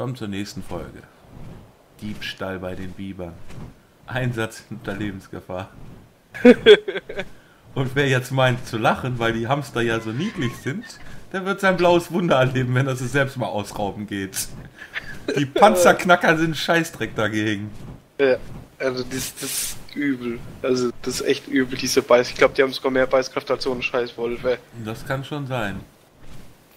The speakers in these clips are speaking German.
Kommen zur nächsten Folge. Diebstahl bei den Bibern. Einsatz unter Lebensgefahr. Und wer jetzt meint zu lachen, weil die Hamster ja so niedlich sind, der wird sein blaues Wunder erleben, wenn das es selbst mal ausrauben geht. Die Panzerknacker sind Scheißdreck dagegen. Ja, also das, das ist übel. Also das ist echt übel, diese Beiß. Ich glaube, die haben sogar mehr Beißkraft als so ein scheiß Wolf. ey. Das kann schon sein.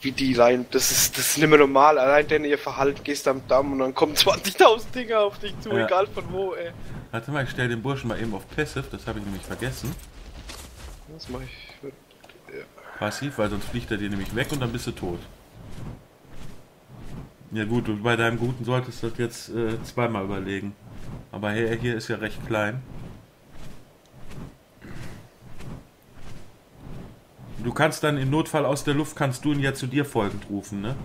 Wie die rein, das ist, das ist nicht mehr normal. Allein denn ihr Verhalten gehst am Damm und dann kommen 20.000 Dinger auf dich zu, Ja. egal von wo, ey. Warte mal, ich stelle den Burschen mal eben auf Passive, das habe ich nämlich vergessen. Was mache ich? Passiv, weil sonst fliegt er dir nämlich weg und dann bist du tot. Ja gut, und bei deinem Guten solltest du das jetzt äh, zweimal überlegen. Aber hier, hier ist ja recht klein. Du kannst dann im Notfall aus der Luft, kannst du ihn ja zu dir folgend rufen, ne?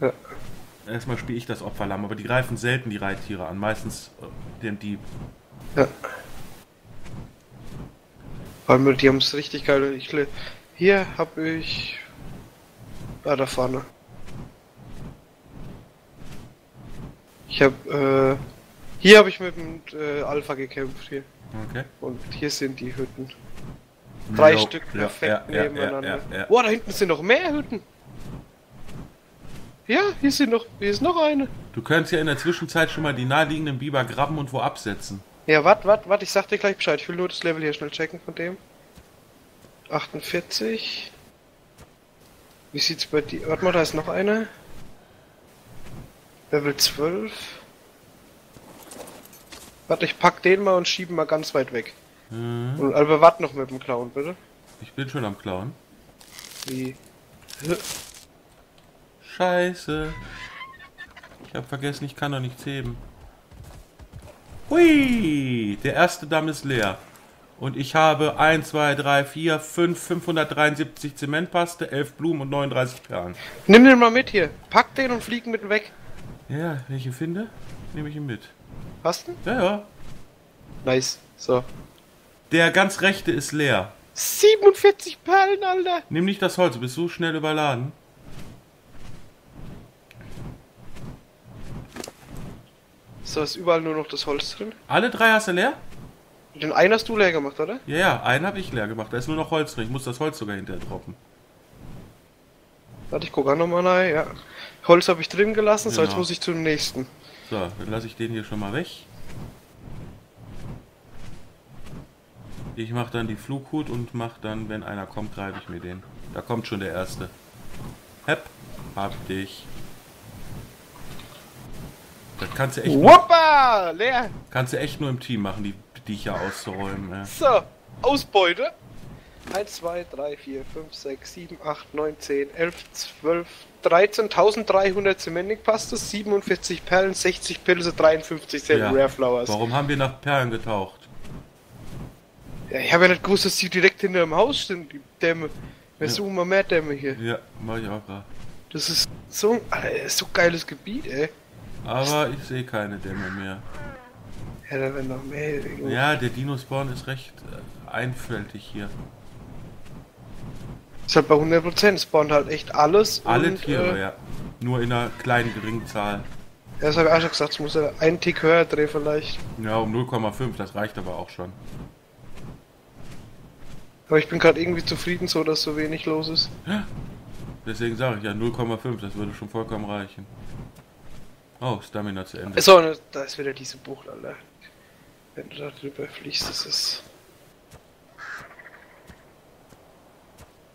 Ja. Erstmal spiele ich das Opferlamm, aber die greifen selten die Reittiere an, meistens äh, den Dieb. Ja. Weil die haben es richtig geil. Ich, hier hab ich. Ah, da vorne. Ich hab, äh. Hier habe ich mit dem äh, Alpha gekämpft hier. Okay. Und hier sind die Hütten. Drei Jo, Stück perfekt ja, ja, nebeneinander. Ja. Boah, da hinten sind noch mehr Hütten. Ja, hier sind noch, hier ist noch eine. Du könntest ja in der Zwischenzeit schon mal die naheliegenden Biber grabben und wo absetzen. Ja, wart, wart, wart, ich sag dir gleich Bescheid. Ich will nur das Level hier schnell checken von dem. 48. Wie sieht's bei dir? Warte mal, da ist noch eine. Level 12. Warte, ich pack den mal und schieben mal ganz weit weg. Mhm. Und aber wart noch mit dem Clown, bitte. Ich bin schon am Klauen. Wie? Scheiße. Ich hab vergessen, ich kann doch nichts heben. Hui! Der erste Damm ist leer. Und ich habe 1, 2, 3, 4, 5, 573 Zementpaste, 11 Blumen und 39 Perlen. Nimm den mal mit hier. Pack den und fliegen mit weg. Ja, wenn ich ihn finde, nehme ich ihn mit. Hast du? Ja, ja. Nice. So. Der ganz rechte ist leer. 47 Perlen, Alter. Nimm nicht das Holz, du bist so schnell überladen. So, ist überall nur noch das Holz drin. Alle drei hast du leer? Den einen hast du leer gemacht, oder? Ja, ja, einen habe ich leer gemacht. Da ist nur noch Holz drin. Ich muss das Holz sogar hinterher droppen. Warte, ich gucke auch nochmal rein, ja. Holz habe ich drin gelassen, so jetzt Genau. muss ich zum nächsten. So, dann lasse ich den hier schon mal weg. Ich mache dann die Flughut und mache dann, wenn einer kommt, greife ich mir den. Da kommt schon der erste. Hepp, hab dich. Das kannst du echt, nur, Wuppa! Leer! kannst du echt nur im Team machen, die, die hier auszuräumen. Ja. So, Ausbeute. 1, 2, 3, 4, 5, 6, 7, 8, 9, 10, 11, 12, 13, 1300 Cementing-Paste, 47 Perlen, 60 Pilze, 53 Cent Ja. Rare Flowers. Warum haben wir nach Perlen getaucht? Ja, ich habe ja nicht gewusst, dass die direkt hinter dem Haus sind, die Dämme. Wir Ja. suchen mal mehr Dämme hier. Ja, mach ich auch gerade. Das ist so ein Alter, so geiles Gebiet, ey. Aber ich sehe keine Dämme mehr. Ja, da werden noch mehr. irgendwo. Ja, der Dino-Spawn ist recht äh, einfältig hier. Ist halt bei 100%, spawnt halt echt alles. Alle und, Tiere, äh, ja. Nur in einer kleinen, geringen Zahl. Ja, das habe ich auch schon gesagt, es muss ja einen Tick höher drehen vielleicht. Ja, um 0,5, das reicht aber auch schon. Aber ich bin gerade irgendwie zufrieden so, dass so wenig los ist. Deswegen sage ich ja 0,5, das würde schon vollkommen reichen. Oh, Stamina zu Ende. So, ne, da ist wieder diese Bucht, Alter. Wenn du da drüber fliegst, ist...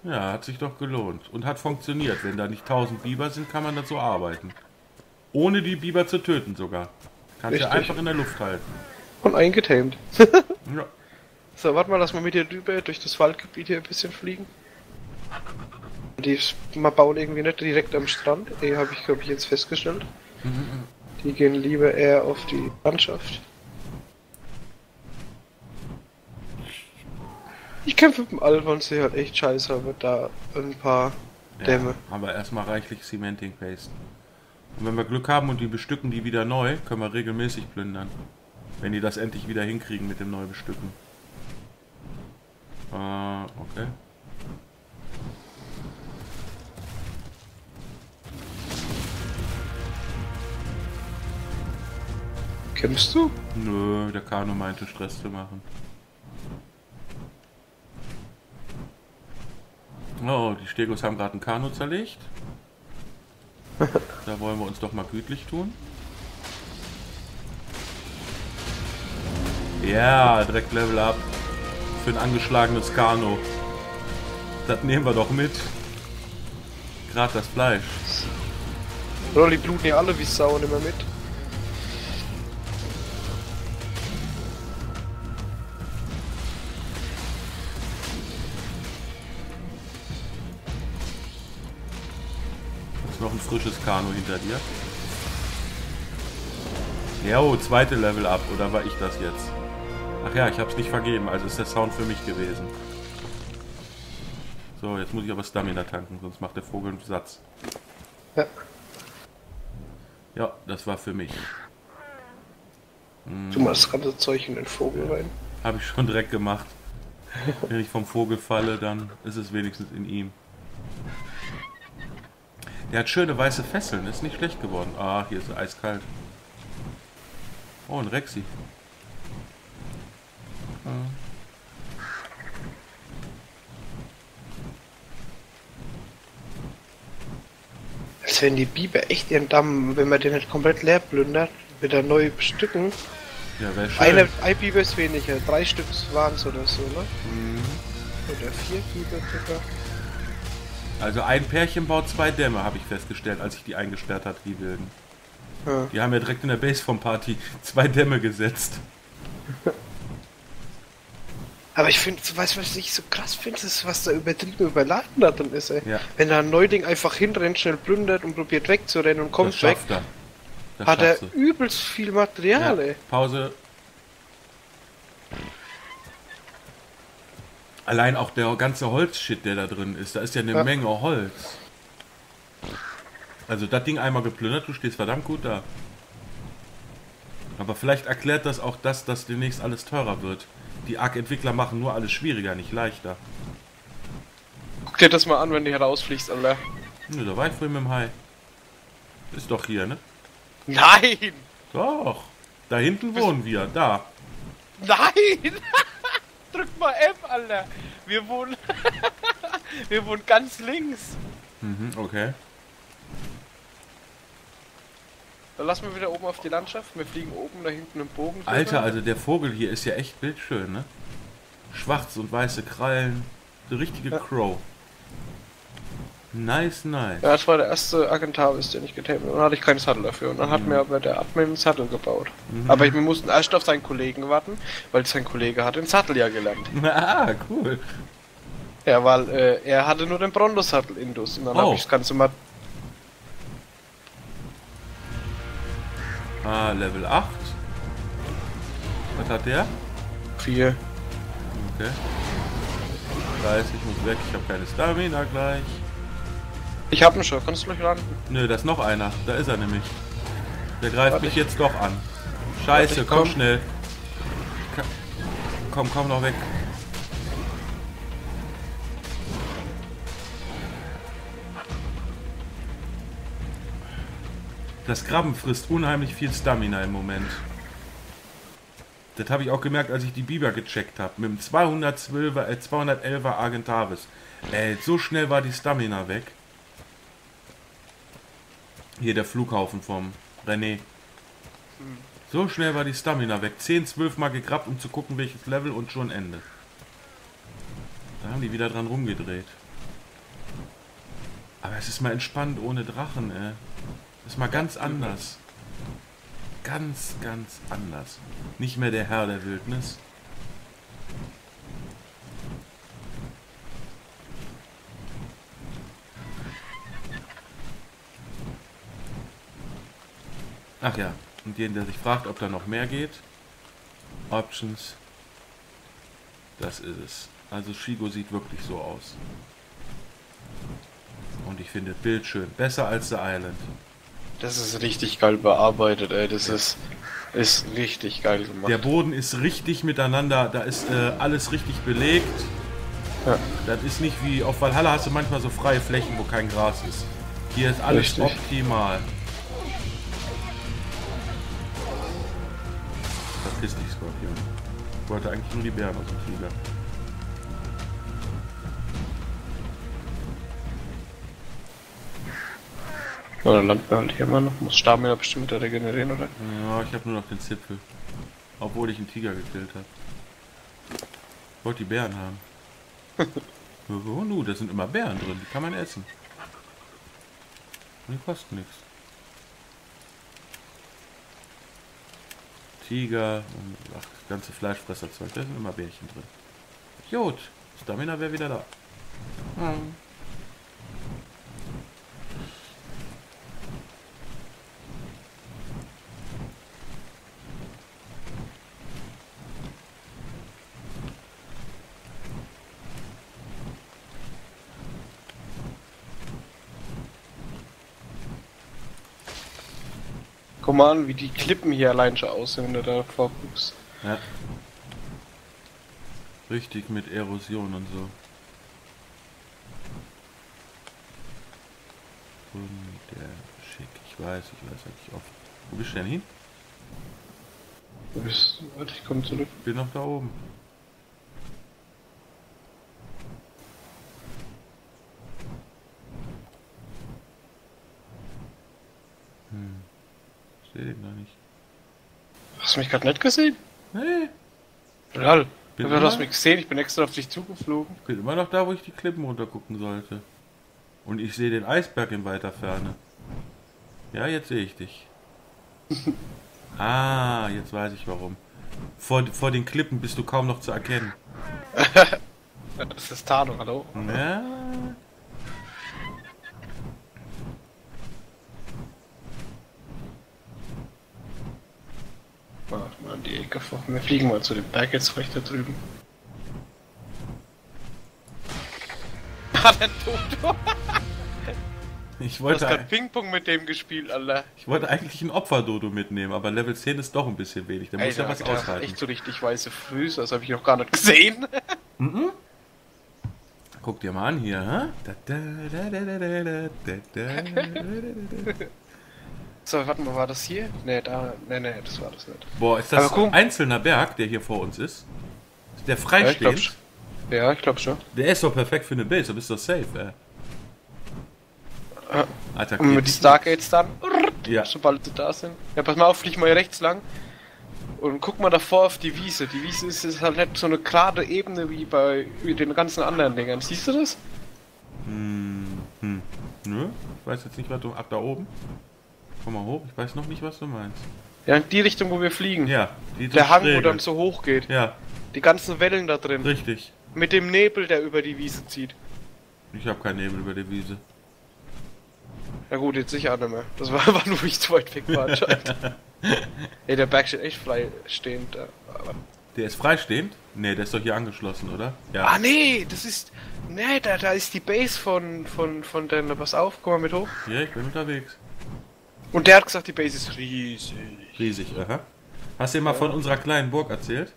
Ja, hat sich doch gelohnt. Und hat funktioniert. Wenn da nicht 1000 Biber sind, kann man dazu arbeiten. Ohne die Biber zu töten sogar. Kannst ja Richtig. einfach in der Luft halten. Und eingetamed. Ja. So, warte mal, lass mal mit dir drüber durch das Waldgebiet hier ein bisschen fliegen. Die mal bauen irgendwie nicht direkt am Strand. Die habe ich, glaube ich, jetzt festgestellt. Die gehen lieber eher auf die Landschaft. Ich kämpfe mit dem sehe halt echt scheiße, aber da ein paar Dämme. Ja, aber erstmal reichlich Cementing Paste. Und wenn wir Glück haben und die bestücken die wieder neu, können wir regelmäßig plündern. Wenn die das endlich wieder hinkriegen mit dem Neubestücken. Äh, okay. Kämpfst du? Nö, der Kano meinte Stress zu machen. Oh, die Stegos haben gerade ein Kanu zerlegt. Da wollen wir uns doch mal gütlich tun. Ja, direkt Level Up. Für ein angeschlagenes Kano. Das nehmen wir doch mit. Gerade das Fleisch. Oder die bluten ja alle wie Sau immer mit. Ist noch ein frisches Kanu hinter dir. Ja, oh, zweite Level Up. Oder war ich das jetzt? Ach ja, ich hab's nicht vergeben. Also ist der Sound für mich gewesen. So, jetzt muss ich aber Stamina tanken, sonst macht der Vogel einen Satz. Ja. Ja, das war für mich. Du machst das ganze Zeug in den Vogel rein. Habe ich schon direkt gemacht. Wenn ich vom Vogel falle, dann ist es wenigstens in ihm. Der hat schöne weiße Fesseln, ist nicht schlecht geworden. Ah, hier ist er eiskalt. Oh, ein Rexi. Als wenn die Biber echt ihren Damm, wenn man den nicht komplett leer plündert, wieder neu bestücken. Ja, wäre schön. Eine, ein Biber ist weniger, drei Stück waren es oder so, ne? Oder vier Biber sogar. Also ein Pärchen baut zwei Dämme, habe ich festgestellt, als ich die eingesperrt hat, die Wilden. Ja. Die haben ja direkt in der Base vom Party zwei Dämme gesetzt. Aber ich finde, weißt du, was ich so krass finde, ist, was da übertrieben überladen da drin ist, ey. Ja. Wenn da ein Neuding einfach hinrennt, schnell plündert und probiert wegzurennen und kommt weg, er. Hat er schafft übelst viel er. Material, Ja. ey. Pause. Allein auch der ganze Holzshit, der da drin ist, da ist ja eine Ja. Menge Holz. Also das Ding einmal geplündert, du stehst verdammt gut da. Aber vielleicht erklärt das auch das, dass demnächst alles teurer wird. Die Arc-Entwickler machen nur alles schwieriger, nicht leichter. Guck dir das mal an, wenn du hier rausfliegst, Alter. Nö, da war ich vorhin mit dem Hai. Ist doch hier, ne? Nein! Doch. Da hinten wohnen wir, da. Nein! Drück mal F, Alter! Wir wohnen. Wir wohnen ganz links. Mhm, okay. Dann lassen wir wieder oben auf die Landschaft. Wir fliegen oben da hinten im Bogen. drüber. Alter, also der Vogel hier ist ja echt bildschön, ne? Schwarz und weiße Krallen. So richtige Ja. Crow. Nice, nice. Ja, das war der erste Agentavis, den ich getamed habe. Dann hatte ich keinen Sattel dafür. Und dann hat mir aber der Admin einen Sattel gebaut. Aber ich, wir mussten erst auf seinen Kollegen warten, weil sein Kollege hat den Sattel ja gelernt. Ah, cool. Ja, weil äh, er hatte nur den Brondo-Sattel Indus. Und dann Oh. habe ich das Ganze mal. Ah, Level 8. Was hat der? Vier. Okay. 30, ich muss weg, ich habe keine Stamina gleich. Ich hab ihn schon, kannst du gleich landen. Nö, da ist noch einer. Da ist er nämlich. Der greift Warte. mich jetzt doch an. Scheiße, Warte, ich komm komm. schnell. Komm, komm noch weg. Das Krabben frisst unheimlich viel Stamina im Moment. Das habe ich auch gemerkt, als ich die Biber gecheckt habe. Mit dem 212er, äh, 211er Argentavis. Ey, so schnell war die Stamina weg. Hier der Flughaufen vom René. So schnell war die Stamina weg. 10, 12 Mal gegrabt, um zu gucken, welches Level und schon Ende. Da haben die wieder dran rumgedreht. Aber es ist mal entspannt ohne Drachen, ey. Ist mal ganz anders. Ganz, ganz anders. Nicht mehr der Herr der Wildnis. Ach ja, und jeden, der sich fragt, ob da noch mehr geht. Options. Das ist es. Also Shigo sieht wirklich so aus. Und ich finde das Bild schön. Besser als The Island. Das ist richtig geil bearbeitet, ey. Das ist, ist richtig geil gemacht. Der Boden ist richtig miteinander, da ist äh, alles richtig belegt. Ja. Das ist nicht wie auf Valhalla hast du manchmal so freie Flächen, wo kein Gras ist. Hier ist alles Richtig. optimal. Verpiss dich, Skorpion. Ich wollte eigentlich nur die Bären aus dem Flieger. Ja, dann landen wir halt hier immer noch. Muss Stamina bestimmt wieder regenerieren, oder? Ja, ich habe nur noch den Zipfel. Obwohl ich einen Tiger gekillt habe. Ich wollte die Bären haben. oh, nu, da sind immer Bären drin. Die kann man essen. Und die kosten nichts. Tiger und ach, das ganze Fleischfresserzeug. Da sind immer Bärchen drin. Jod, Stamina wäre wieder da. Hm. Mal an, wie die Klippen hier allein schon aussehen, wenn du da vorguckst. Ja. Richtig mit Erosion und so. Und der schick, ich weiß, ich weiß eigentlich oft. Wo bist du denn hin? Du bist. Warte, ich komme zurück. Bin noch da oben. Sehe den gar nicht. Hast du mich gerade nicht gesehen? Nee, Lol. Bin Du hast mich gesehen, ich bin extra auf dich zugeflogen. bin immer noch da, wo ich die Klippen runter gucken sollte. Und ich sehe den Eisberg in weiter Ferne. Ja, jetzt sehe ich dich. Ah, jetzt weiß ich warum. Vor, vor den Klippen bist du kaum noch zu erkennen. Das ist Tarnung, hallo? Ja. Warte mal an die Ecke vor. Wir fliegen mal zu dem Berg jetzt recht da drüben. Ah, der Toto! Ich Du hast wollte, grad Ping-Pong mit dem gespielt, Alter. ich wollte eigentlich ein Opferdodo mitnehmen, aber Level 10 ist doch ein bisschen wenig. Da muss ja was aushalten. Echt so richtig weiße Füße, das habe ich noch gar nicht gesehen. Guck dir mal an hier, hä? So, warte mal, war das hier? Ne, da. Ne, ne, das war das nicht. Boah, ist das ein einzelner Berg, der hier vor uns ist? Ist der Ja, ich freistehend? glaub schon. Ja, ich glaube schon. der ist doch perfekt für eine Base, da bist du doch safe, ey. Ja. Alter, Und mit die Stargates dann, Ja, sobald sie da sind. Ja, pass mal auf, flieg mal hier rechts lang. Und guck mal davor auf die Wiese. Die Wiese ist, ist halt nicht so eine gerade Ebene wie bei wie den ganzen anderen Dingern. Siehst du das? hm, hm. Nö, ich weiß jetzt nicht, was du... Ab da oben? Komm mal hoch, ich weiß noch nicht, was du meinst. Ja, in die Richtung, wo wir fliegen. Ja, die Der Hang, wo dann so hoch geht. Ja, Die ganzen Wellen da drin. richtig. Mit dem Nebel, der über die Wiese zieht. Ich habe keinen Nebel über der Wiese. Ja gut, jetzt sicher nicht mehr. Das war, war nur, wie ich zu weit weg war anscheinend. Ey, der Berg steht echt frei stehend. da. Aber Der ist freistehend? Nee, der ist doch hier angeschlossen, oder? Ja. Ah nee, das ist. Nee, da, da ist die Base von, von, von der. Pass auf, komm mal mit hoch. Ja, ich bin unterwegs. Und der hat gesagt, die Base ist riesig. Riesig, aha. Hast du dir mal von unserer kleinen Burg erzählt?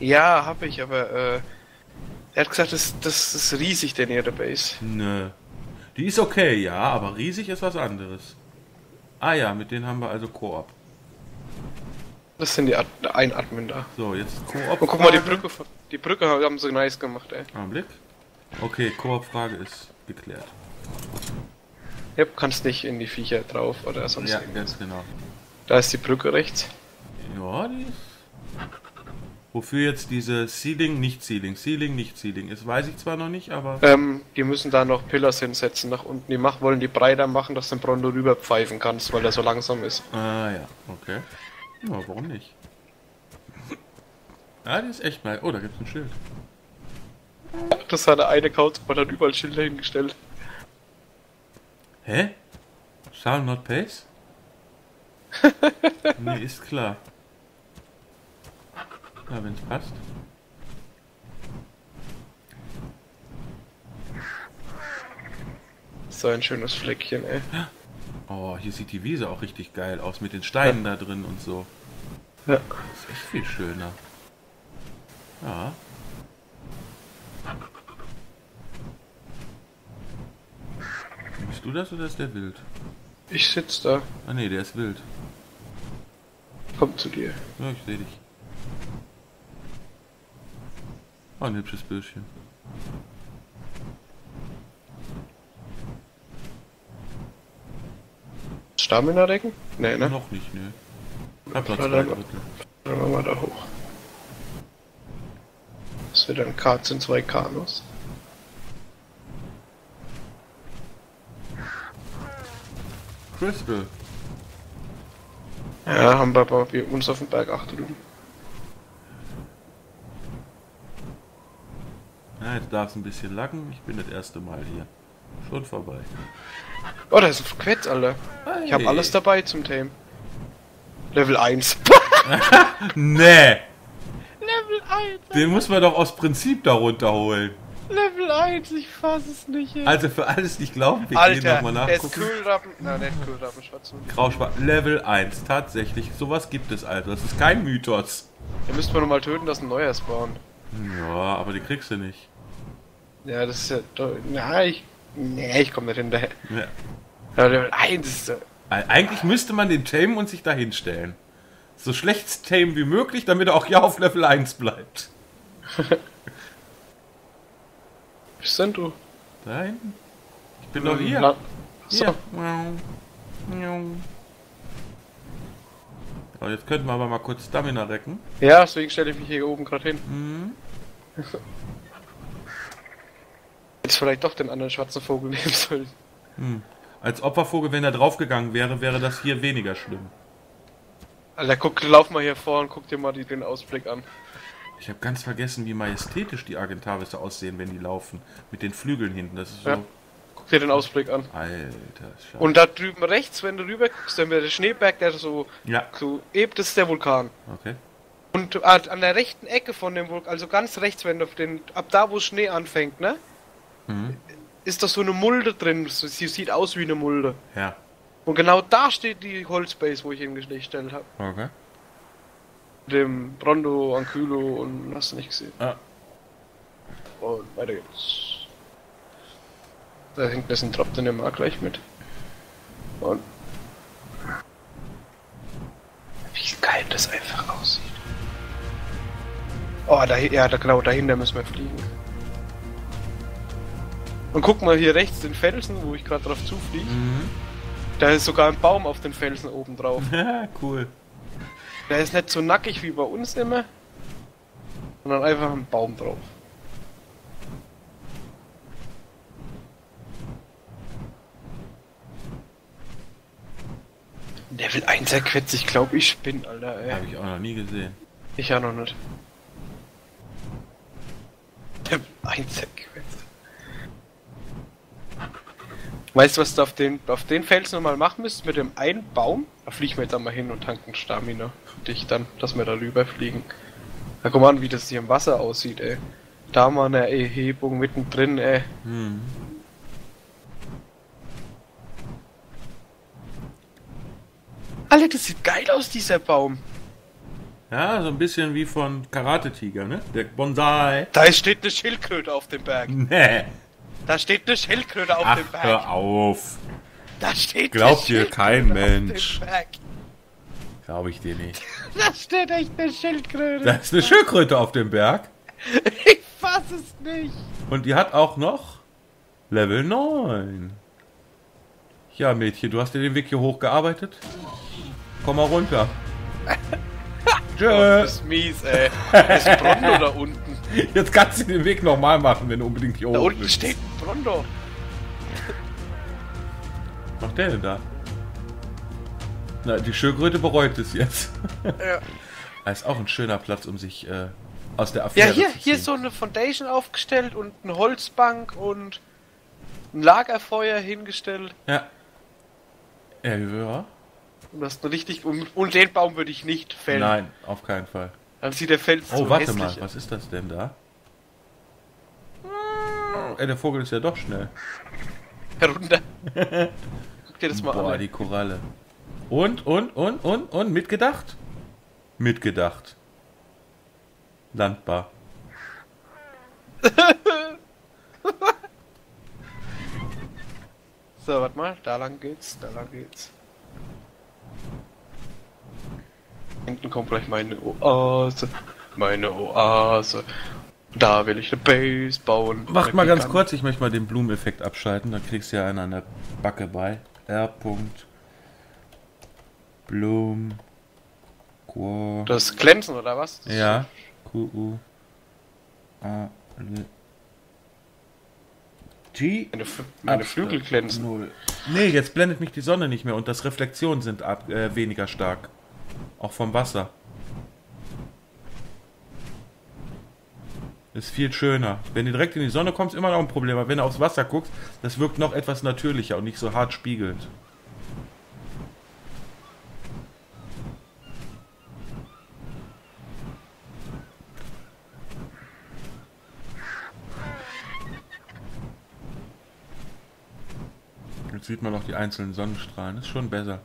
Ja, hab ich, aber äh. Er hat gesagt, das, das ist riesig, der ihre Base. Nö. Die ist okay, ja, aber riesig ist was anderes. Ah ja, mit denen haben wir also Koop. Das sind die Ad ein Admin da. So, jetzt Koop. Und guck mal, die Brücke. Die Brücke haben sie nice gemacht, ey. Augenblick. Okay, Koop-Frage ist geklärt. Ja, kannst nicht in die Viecher drauf oder sonst Ja, irgendwas. ganz genau. Da ist die Brücke rechts. Ja, die ist. Wofür jetzt diese Ceiling, nicht Ceiling, Ceiling, nicht Ceiling ist, weiß ich zwar noch nicht, aber. Ähm, die müssen da noch Pillars hinsetzen nach unten. Die mach, wollen die breiter machen, dass du den Brondo rüberpfeifen kannst, weil er so langsam ist. Ah ja, okay. Ja, warum nicht? Ah, die ist echt mal. Oh, da gibt's ein Schild. Das hat der eine Couchbot hat überall Schilder hingestellt. Hä? Shall not pace? nee, ist klar. Ja, wenn's passt. So ein schönes Fleckchen, ey. Oh, hier sieht die Wiese auch richtig geil aus mit den Steinen da drin und so. Ja. Das ist echt viel schöner. Ja. Bist du das oder ist der wild? Ich sitz da. Ah ne, der ist wild. Komm zu dir. Ja, ich sehe dich. Oh, ein hübsches Bildchen. Stamina-Decken? Nee, ne? Noch nicht, ne. Ja, zwei dann- Drittel. Dann machen wir da hoch. Das wird ein K sind zwei Kanus. Crystal. Ja, haben wir aber bei uns auf dem Berg 8 drüben. Ja, jetzt darf es ein bisschen lacken. Ich bin das erste Mal hier. Schon vorbei. Oh, da ist ein Quetz, Alter. Ich habe Hey. alles dabei zum Themen. Level 1. Nee! Level 1! Den muss man doch aus Prinzip da runterholen. Level 1, ich fass es nicht, ey. Also für alles nicht glauben, wir gehen Alter, nochmal der ist nachgucken. Kühlrappen. Na, nicht Kühlrappen, schwarz. Grauschwarz. Level 1. Tatsächlich. Sowas gibt es also. Das ist kein Mythos. Den müssten wir nochmal töten, dass ein neuer spawnt. Ja, aber die kriegst du nicht. Ja, das ist ja. Na, ich. Nee, ich komme nicht hinterher. Ja. Ja, Level 1 ist. äh, Eigentlich müsste man den tamen und sich da hinstellen. So schlecht tamen wie möglich, damit er auch ja auf Level 1 bleibt. Bist denn du? Hinten? Ich bin doch hier. La- So. Hier. So, jetzt könnten wir aber mal kurz Stamina recken. Ja, deswegen stelle ich mich hier oben gerade hin. Mhm. Jetzt vielleicht doch den anderen schwarzen Vogel nehmen sollen. Als Opfervogel, wenn er draufgegangen wäre, wäre das hier weniger schlimm. Alter, guck, lauf mal hier vor und guck dir mal die, den Ausblick an. Ich habe ganz vergessen, wie majestätisch die Argentavisse aussehen, wenn die laufen. Mit den Flügeln hinten. Das ist so. Ja. Guck dir den Ausblick an. Alter Scheiße. Und da drüben rechts, wenn du rüber guckst, dann wäre der Schneeberg, der so, Ja, so ebt, das ist der Vulkan. okay. Und ah, an der rechten Ecke von dem Vulkan, also ganz rechts, wenn du auf den, ab da wo Schnee anfängt, ne? Mhm. Ist da so eine Mulde drin. So, sie sieht aus wie eine Mulde. Ja, Und genau da steht die Holzbase, wo ich hingestellt habe. okay. Dem Brondo, Ankylo und hast du nicht gesehen. Ah. Und weiter geht's. Da ist ein Drop, den nehmen wir auch gleich mit. Und. Wie geil das einfach aussieht. Oh, da, ja, da, genau, dahinter müssen wir fliegen. Und guck mal hier rechts den Felsen, wo ich gerade drauf zufliege. Mhm. Da ist sogar ein Baum auf den Felsen oben drauf. cool. Der ist nicht so nackig wie bei uns immer, sondern einfach ein Baum drauf. Level 1 Quetz, ich glaube, ich bin, Alter, ey. Habe ich auch noch nie gesehen. Ich ja noch nicht. Level 1 Quetz. Weißt du, was du auf den, auf den Felsen nochmal machen müsst? Mit dem einen Baum? Da fliegen wir jetzt einmal hin und tanken Stamina. Für dich dann, dass wir da rüber fliegen. Na guck mal an, wie das hier im Wasser aussieht, ey. Da mal eine Erhebung mittendrin, ey. Hm. Alter, das sieht geil aus, dieser Baum. Ja, so ein bisschen wie von Karate Tiger, ne? Der Bonsai. Da steht eine Schildkröte auf dem Berg. Nee. Da steht eine Schildkröte auf Ach, dem Berg. hör auf. Da steht Glaubt dir kein Mensch. Glaube ich dir nicht. Da steht echt eine Schildkröte. Da ist eine Schildkröte auf dem Berg. Ich fass es nicht. Und die hat auch noch Level 9. Ja, Mädchen, du hast dir den Weg hier hochgearbeitet? Komm mal runter. Das Tschö. ist mies, ey. Ist Brondo da unten? Jetzt kannst du den Weg nochmal machen, wenn du unbedingt hier Da hoch unten willst. steht ein Brondo. Macht der denn da? Na, die Schildkröte bereut es jetzt. Ja. Das ist auch ein schöner Platz, um sich äh, aus der Ja, Affäre hier, zu hier ziehen. ist so eine Foundation aufgestellt und eine Holzbank und ein Lagerfeuer hingestellt. Ja. Ja, ja. Und das ist richtig. Und, und den Baum würde ich nicht fällen. Nein, auf keinen Fall. Dann sieht der Fels Oh, so warte hässlich mal, was ist das denn da? Oh, ey, der Vogel ist ja doch schnell. Herunter. Guck dir das mal Boah, an. die Koralle. Und, und, und, und, und, mitgedacht? Mitgedacht. Landbar. So, warte mal. Da lang geht's, da lang geht's. Hinten kommt gleich meine Oase. Meine Oase. Da will ich eine Base bauen. Macht mal ganz kurz, ich möchte mal den Blumeneffekt abschalten, dann kriegst du ja einen an der Backe bei. R. Blum. Quo. Das Glänzen oder was? Ja. Q U A L G Meine, F meine Flügel glänzen. Null. Nee, jetzt blendet mich die Sonne nicht mehr und das Reflexionen sind ab, äh, weniger stark. Auch vom Wasser. Ist viel schöner. Wenn du direkt in die Sonne kommst, immer noch ein Problem. Aber wenn du aufs Wasser guckst, das wirkt noch etwas natürlicher und nicht so hart spiegelnd. Jetzt sieht man auch die einzelnen Sonnenstrahlen. Ist schon besser.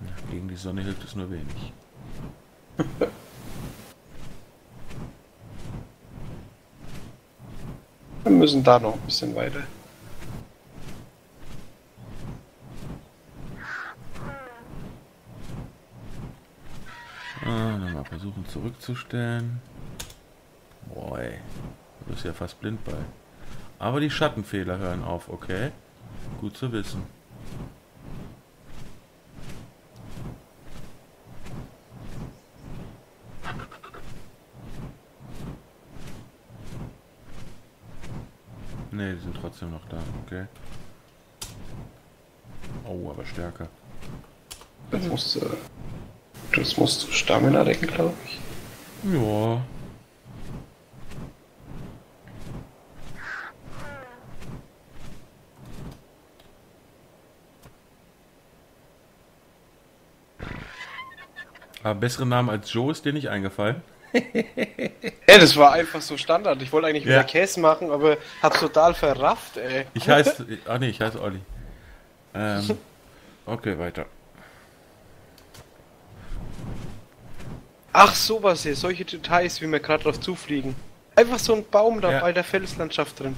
Ja, Gegen die Sonne hilft es nur wenig. Wir müssen da noch ein bisschen weiter. Ah, dann mal versuchen zurückzustellen. Boy, du bist ja fast blind bei. Aber die Schattenfehler hören auf, okay? Gut zu wissen. Ne, die sind trotzdem noch da, okay. Oh, aber stärker. Das musst du. Das musst du Stamina decken, glaube ich. Ja. Aber besseren Namen als Joe ist dir nicht eingefallen? Ey, das war einfach so Standard. Ich wollte eigentlich wieder Ja. Käse machen, aber hab's total verrafft, ey. Ich heiße. ah nee, ich heiße Olli. Ähm, okay, weiter. Ach, sowas hier, solche Details, wie wir gerade drauf zufliegen. Einfach so ein Baum da Ja. bei der Felslandschaft drin.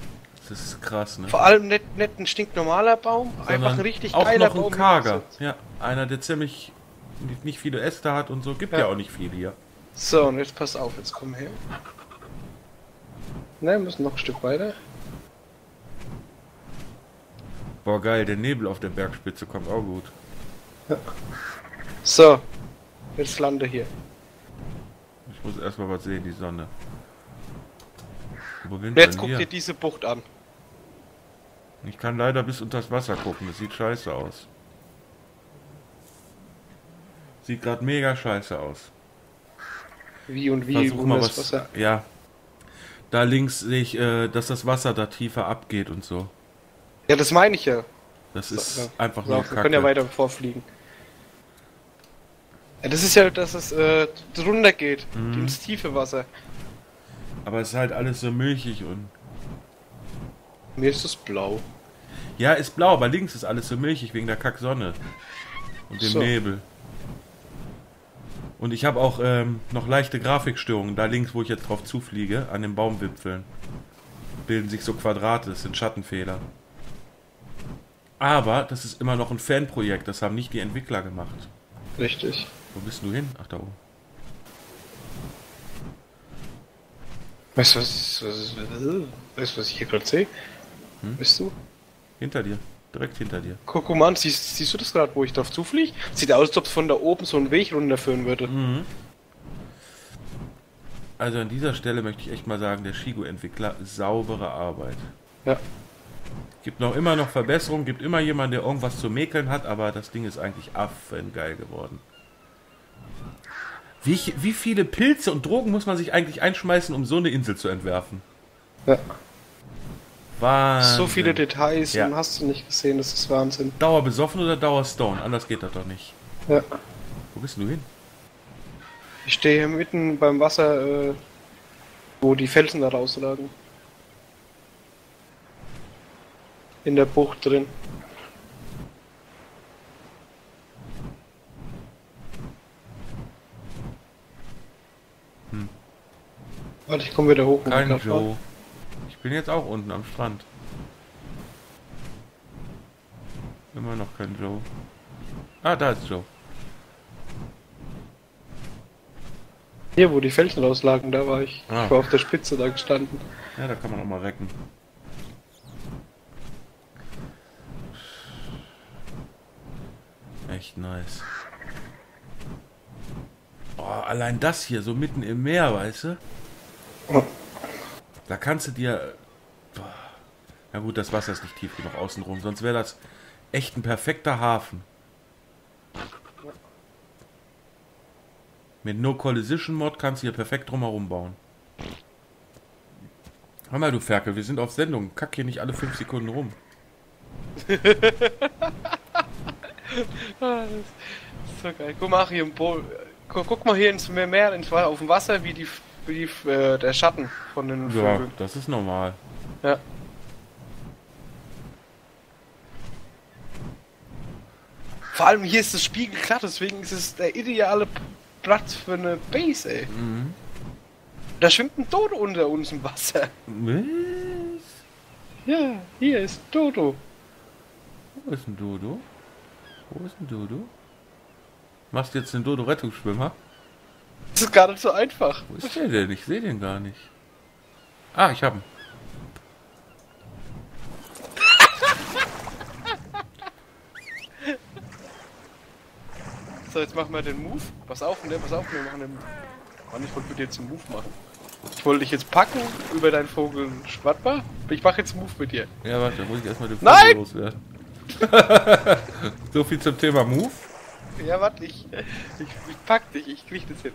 Das ist krass, ne? Vor allem nicht, nicht ein stinknormaler Baum, einfach ein Sondern richtig auch geiler noch ein Baum. karger. Ja, einer, der ziemlich nicht- nicht viele Äste hat und so. Gibt ja, Ja. auch nicht viele hier. So, und jetzt pass auf, jetzt komm her. Ne, wir müssen noch ein Stück weiter. Boah, geil, der Nebel auf der Bergspitze kommt auch gut. So, jetzt lande hier. Ich muss erstmal was sehen, die Sonne. Jetzt guck hier? dir diese Bucht an. Ich kann leider bis unter das Wasser gucken. Das sieht scheiße aus. Sieht gerade mega scheiße aus. Wie und wie, Versuch mal das was. Wasser. Ja. Da links sehe ich, äh, dass das Wasser da tiefer abgeht und so. Ja, das meine ich ja. Das ist ja. einfach So, nur wir Kacke. können ja weiter vorfliegen. Ja, das ist ja, dass es äh, drunter geht, Mhm. ins tiefe Wasser. Aber es ist halt alles so milchig und. Mir ist es blau. Ja, ist blau, aber links ist alles so milchig wegen der Kacksonne. Und dem So. Nebel. Und ich habe auch ähm, noch leichte Grafikstörungen. Da links, wo ich jetzt drauf zufliege, an den Baumwipfeln. Bilden sich so Quadrate, das sind Schattenfehler. Aber das ist immer noch ein Fanprojekt, das haben nicht die Entwickler gemacht. Richtig. Wo bist du hin? Ach, da oben. Weißt du, was, was, du, was ich hier gerade sehe? Hm? Bist du? Hinter dir. Direkt hinter dir. Guck mal an, siehst, siehst du das gerade, wo ich drauf zufliege? Sieht aus, als ob es von da oben so einen Weg runterführen würde. Mhm. Also an dieser Stelle möchte ich echt mal sagen, der Shigo-Entwickler, saubere Arbeit. Ja. Gibt noch immer noch Verbesserungen, gibt immer jemanden, der irgendwas zu mäkeln hat, aber das Ding ist eigentlich affengeil geworden. Wie, wie viele Pilze und Drogen muss man sich eigentlich einschmeißen, um so eine Insel zu entwerfen? ja. Wahnsinn. So viele Details Ja. und hast du nicht gesehen, das ist Wahnsinn. Dauer besoffen oder Dauer Stone? Anders geht das doch nicht. Ja. Wo bist du hin? Ich stehe hier mitten beim Wasser, äh, wo die Felsen da rauslagen. In der Bucht drin. Warte, ich komme wieder hoch. Kein Joe. Ich bin jetzt auch unten am Strand. Immer noch kein Joe. Ah, da ist Joe. Hier, wo die Felsen rauslagen, da war ich. Ah. Ich war auf der Spitze da gestanden. Ja, da kann man auch mal recken. Echt nice. Oh, allein das hier, so mitten im Meer, weißt du? Da kannst du dir. Na gut, das Wasser ist nicht tief genug außenrum, sonst wäre das echt ein perfekter Hafen. Mit No Collision Mod kannst du hier perfekt drumherum bauen. Hör mal, du Ferkel, wir sind auf Sendung. Kack hier nicht alle fünf Sekunden rum. Ah, das ist so geil. Guck mal hier im Bo guck, mal hier ins Meer, ins, auf dem Wasser, wie die, wie äh, der Schatten von den Ja, Vögeln. das ist normal. Ja. Vor allem hier ist das spiegelglatt, deswegen ist es der ideale Platz für eine Base, ey. Mhm. Da schwimmt ein Dodo unter uns im Wasser. Was? Ja, hier ist Dodo. Wo ist ein Dodo? Wo ist ein Dodo? Machst du jetzt den Dodo-Rettungsschwimmer? Das ist gar nicht so einfach. Wo ist der denn? Ich sehe den gar nicht. Ah, ich hab ihn. So, jetzt machen wir den Move. Pass auf, ne, pass auf, wir machen den. Mann, ich wollte mit dir zum Move machen. Ich wollte dich jetzt packen über deinen Vogel Schwattbar. Ich mache jetzt einen Move mit dir. Ja, warte, da muss ich erstmal den Nein! loswerden. so viel zum Thema Move. Ja, warte, ich, ich, ich pack dich, ich krieg das hin.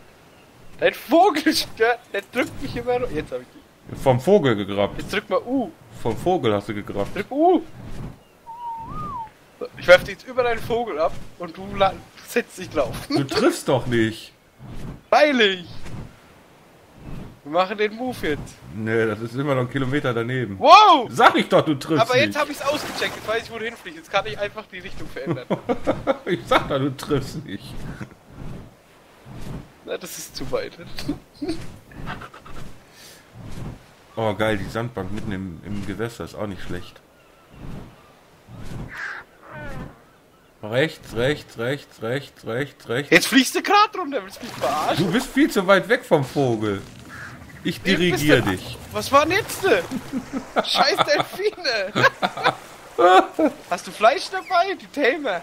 Dein Vogel stört, der drückt mich immer noch. Jetzt hab ich dich. Vom Vogel gegrabt. Jetzt drück mal U. Vom Vogel hast du gegrabt. Drück U. Ich werf dich jetzt über deinen Vogel ab und du setzt dich drauf. Du triffst doch nicht. Freilich. Wir machen den Move jetzt. Nee, das ist immer noch ein Kilometer daneben. Wow! Sag ich doch, du triffst Aber jetzt habe ich es ausgecheckt, jetzt weiß ich, wo du hinfliegst. Jetzt kann ich einfach die Richtung verändern. Ich sag doch, du triffst nicht. Na, das ist zu weit. Oh, geil, die Sandbank mitten im, im Gewässer ist auch nicht schlecht. Rechts, rechts, rechts, rechts, rechts, rechts. Jetzt fliegst du gerade runter, willst du mich verarschen? Du bist viel zu weit weg vom Vogel. Ich dirigiere dich. Was war denn jetzt? Scheiß Delfine! Hast du Fleisch dabei? Die Tamer.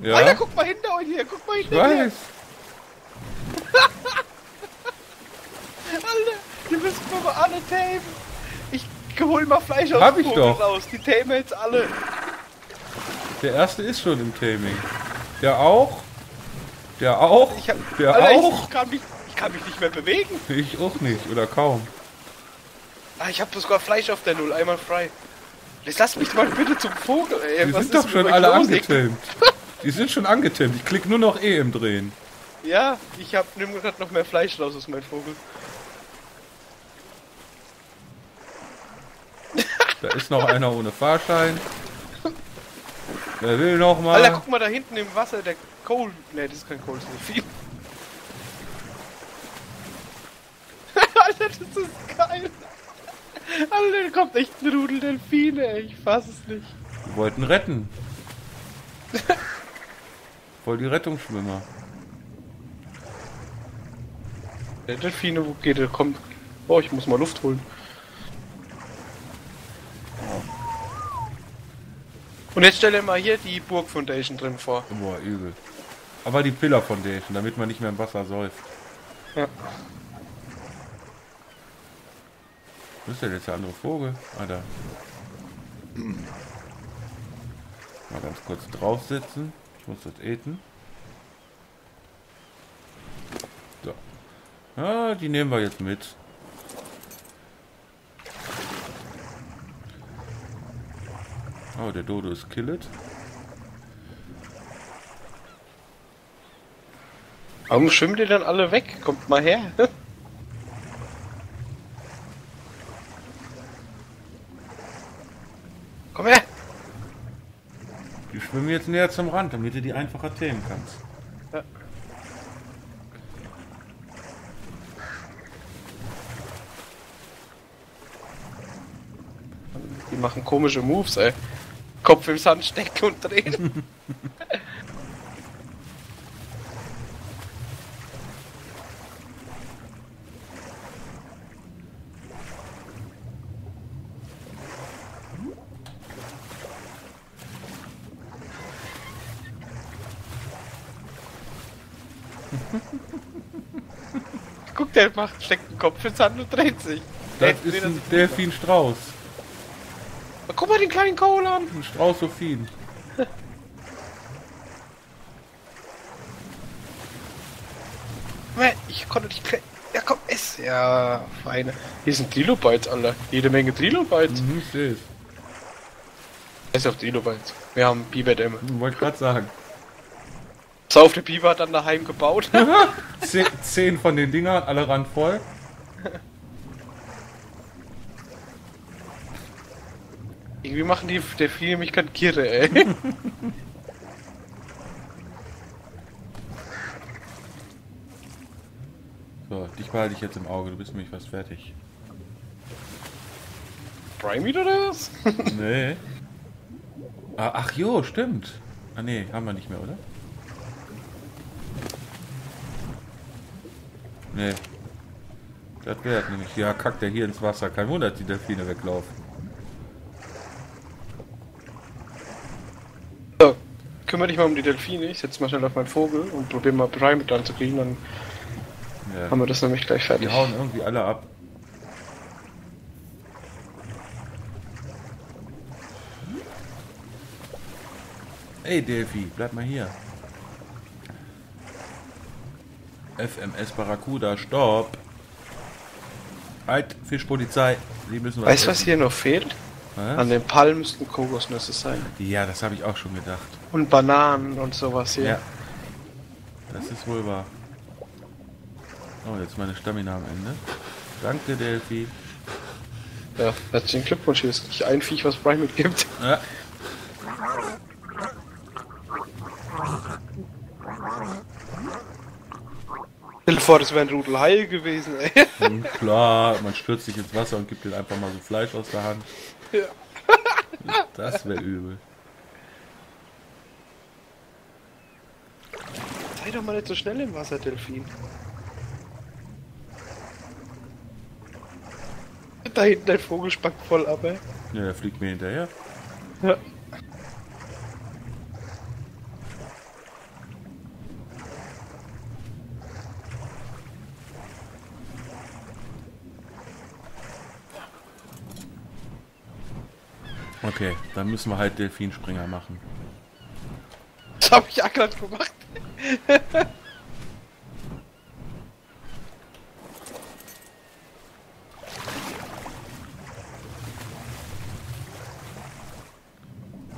Ja, Alter, guck mal hinter euch hier, guck mal ich hinter dir. weiß. Alter, die müssen wir mal alle tamen. Ich hol mal Fleisch aus Hab dem ich Vogel doch. raus. Die tamen jetzt alle. Der erste ist schon im Taming. Der auch. Der auch. Ich hab, Der Alter, auch. Ich, kann mich, ich kann mich nicht mehr bewegen. Ich auch nicht, oder kaum. Ah, ich habe sogar Fleisch auf der Null, einmal frei. Jetzt lass mich mal bitte zum Vogel, ey. Die Was sind ist doch schon alle los? angetimt. Die sind schon angetimt. Ich klicke nur noch E im Drehen. Ja, ich hab nimm grad noch mehr Fleisch raus aus meinem Vogel. Da ist noch einer ohne Fahrschein. Wer will noch mal? Alter, guck mal da hinten im Wasser, der Kohl. Ne, das ist kein Kohl, das ist ein Vieh. Alter, das ist geil. Alter, da kommt echt ein Rudel Delfine, ey. Ich fass es nicht. Wir wollten retten. Voll die Rettungsschwimmer. Der Delfine, wo geht der? Kommt. Oh, ich muss mal Luft holen. Und jetzt stell dir mal hier die Burg Foundation drin vor. Boah, übel. Aber die Pillar Foundation, damit man nicht mehr im Wasser säuft. Ja. Wo ist denn jetzt der andere Vogel? Ah, da. Mal ganz kurz draufsetzen. Ich muss das eten. Ja, die nehmen wir jetzt mit. Oh, der Dodo ist killet. Warum schwimmen die dann alle weg? Kommt mal her. Komm her! Die schwimmen jetzt näher zum Rand, damit du die einfacher tämen kannst. Machen komische Moves, ey. Kopf im Sand stecken und drehen. Guck, der macht, steckt den Kopf ins Sand und dreht sich. Das Der- ist ein Delfin Strauß. Guck mal den kleinen Kohl an. Ein Straußophin. Mann, Ich konnte nicht. kle- Ja, komm, ess. Ja, feine. Hier sind Trilobytes, Alter. Jede Menge Trilobytes. Mhm, ich. Ess auf Trilobytes. Wir haben Biberdämme. Wollte gerade sagen. So, auf der Biber hat dann daheim gebaut. Zehn, zehn von den Dingern, alle randvoll. Irgendwie machen die Delfine mich grad Kirre, ey. So, dich behalte ich jetzt im Auge, du bist nämlich fast fertig. Primate oder was? Nee. Ah, ach jo, stimmt. Ah nee, haben wir nicht mehr, oder? Nee. Das wäre nämlich. Ja, kackt er hier ins Wasser. Kein Wunder, dass die Delfine weglaufen. So, kümmere dich mal um die Delfine. Ich setze mal schnell auf meinen Vogel und probiere mal Primate anzukriegen. Dann Ja. haben wir das nämlich gleich fertig. Die hauen irgendwie alle ab. Ey Delphi, bleib mal hier. FMS Barracuda, stopp. Halt, Fischpolizei. Sie müssen was Weißt du, was hier noch fehlt? Was? An den Palmen müssten Kokosnüsse sein. Ja, das habe ich auch schon gedacht. Und Bananen und sowas hier. Ja. Das ist wohl wahr. Oh, jetzt meine Stamina am Ende. Danke, Delphi. Ja, herzlichen Glückwunsch. Hier ist nicht ein Viech, was Primate gibt. Ja. Stell dir vor, das wäre ein Rudel Haie gewesen, ey. Und klar, man stürzt sich ins Wasser und gibt ihm einfach mal so Fleisch aus der Hand. Das wäre übel. Sei doch mal nicht so schnell im Wasser, Delfin. Da hinten dein Vogel spackt voll ab, ey. Ja, der fliegt mir hinterher. Ja. Okay, dann müssen wir halt Delfinspringer machen. Das habe ich ja gerade gemacht.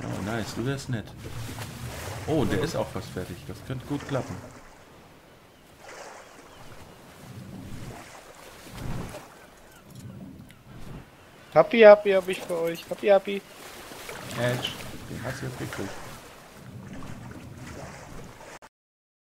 Oh, nice, du wärst nett. Oh, der ist auch fast fertig. Das könnte gut klappen. Happy, happy hab ich für euch. Happy, happy. Edge, den hast du jetzt gekriegt.